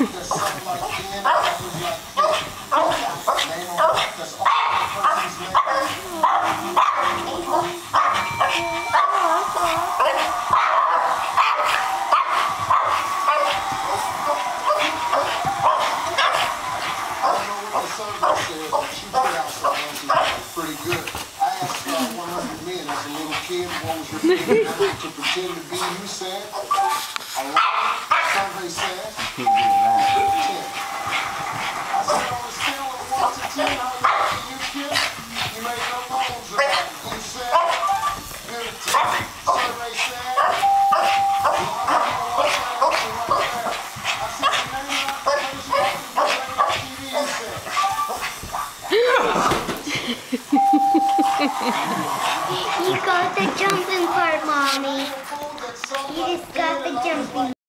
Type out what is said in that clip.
pretty good. I asked uh, 100 men as a little kid what was your favorite to pretend to be. You said you got the jumping part, Mommy. You just got the jumping